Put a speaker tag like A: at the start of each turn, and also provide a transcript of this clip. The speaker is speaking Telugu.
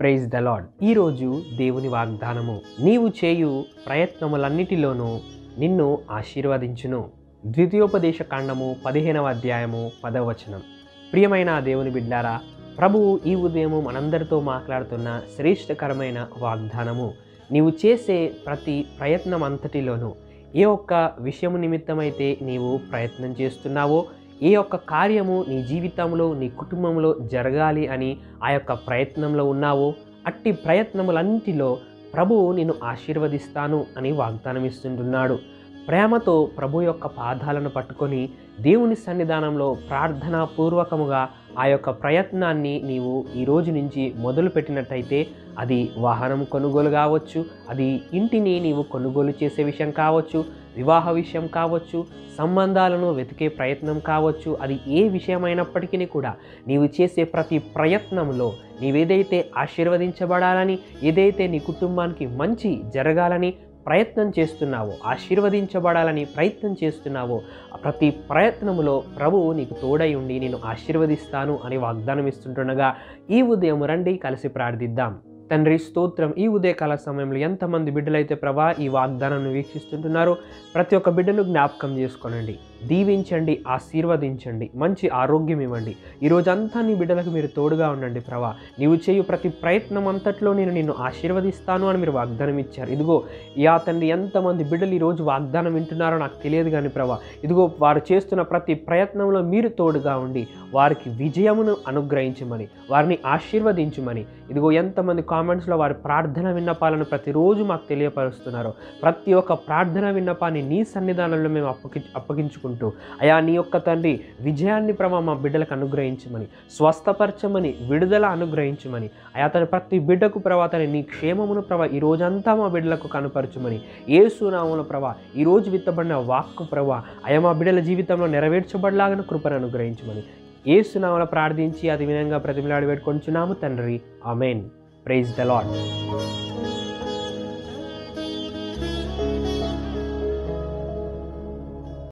A: ప్రైజ్ ద లాడ్ ఈరోజు దేవుని వాగ్దానము. నీవు చేయు ప్రయత్నములన్నిటిలోనూ నిన్ను ఆశీర్వదించును. ద్వితీయోపదేశ కాండము పదిహేనవ అధ్యాయము పదవచనం ప్రియమైన దేవుని బిడ్డారా ప్రభువు ఈ ఉదయము మనందరితో మాట్లాడుతున్న శ్రేష్టకరమైన వాగ్దానము. నీవు చేసే ప్రతి ప్రయత్నం అంతటిలోనూ ఏ ఒక్క విషయము నిమిత్తమైతే నీవు ప్రయత్నం చేస్తున్నావో ఏ ఒక్క కార్యము నీ జీవితంలో నీ కుటుంబంలో జరగాలి అని ఆ యొక్క ప్రయత్నంలో ఉన్నావో అట్టి ప్రయత్నములన్నిటిలో ప్రభువు నిన్ను ఆశీర్వదిస్తాను అని వాగ్దానం ఇస్తుంటున్నాడు. ప్రేమతో ప్రభు యొక్క పాదాలను పట్టుకొని దేవుని సన్నిధానంలో ప్రార్థనాపూర్వకముగా ఆ యొక్క ప్రయత్నాన్ని నీవు ఈ రోజు నుంచి మొదలు పెట్టినట్టయితే అది వాహనం కొనుగోలు కావచ్చు అది ఇంటిని నీవు కొనుగోలు చేసే విషయం కావచ్చు వివాహ విషయం కావచ్చు సంబంధాలను వెతికే ప్రయత్నం కావచ్చు అది ఏ విషయమైనప్పటికీ కూడా నీవు చేసే ప్రతి ప్రయత్నంలో నీవేదైతే ఆశీర్వదించబడాలని ఏదైతే నీ కుటుంబానికి మంచి జరగాలని ప్రయత్నం చేస్తున్నావో ఆశీర్వదించబడాలని ప్రయత్నం చేస్తున్నావో. ప్రతి ప్రయత్నములో ప్రభువు నీకు తోడై ఉండి నేను ఆశీర్వదిస్తాను అని వాగ్దానం ఇస్తుంటుండగా ఈ ఉదయం రండి కలిసి ప్రార్థిద్దాం. తండ్రి స్తోత్రం ఈ ఉదయకాల సమయంలో ఎంతమంది బిడ్డలైతే ప్రభా ఈ వాగ్దానాన్ని వీక్షిస్తుంటున్నారో ప్రతి ఒక్క బిడ్డను జ్ఞాపకం చేసుకోనండి. దీవించండి ఆశీర్వదించండి మంచి ఆరోగ్యం ఇవ్వండి. ఈ నీ బిడ్డలకు మీరు తోడుగా ఉండండి ప్రభా. నీవు చేయు ప్రతి ప్రయత్నం అంతట్లో నేను నిన్ను ఆశీర్వదిస్తాను అని మీరు వాగ్దానం ఇచ్చారు. ఇదిగో యా తండ్రి ఎంతమంది బిడ్డలు ఈరోజు వాగ్దానం వింటున్నారో నాకు తెలియదు కానీ ప్రభా. ఇదిగో వారు చేస్తున్న ప్రతి ప్రయత్నంలో మీరు తోడుగా ఉండి వారికి విజయమును అనుగ్రహించమని వారిని ఆశీర్వదించమని. ఇదిగో ఎంతమంది కామెంట్స్లో వారి ప్రార్థన విన్నపాలను ప్రతిరోజు మాకు తెలియపరుస్తున్నారు. ప్రతి ఒక్క ప్రార్థన విన్నపాన్ని నీ సన్నిధానంలో మేము అప్పగి అప్పగించుకుంటూ అయా నీ యొక్క తండ్రి విజయాన్ని ప్రభా మా బిడ్డలకు అనుగ్రహించమని స్వస్థపరచమని విడుదల అనుగ్రహించమని అయా తన ప్రతి బిడ్డకు ప్రభా తన నీ క్షేమమును ప్రభా ఈ రోజంతా మా బిడ్డలకు కనపరచమని ఏ సునామల ప్రభా ఈరోజు విత్తబడిన వాక్కు ప్రభా అయా మా బిడ్డల జీవితంలో నెరవేర్చబడలాగిన కృపను అనుగ్రహించమని. ఏసునామన ప్రార్థించి అది వినంగా ప్రతిమలాడి పెట్టుకొంచున్నాము తండ్రి. Amen praise the lord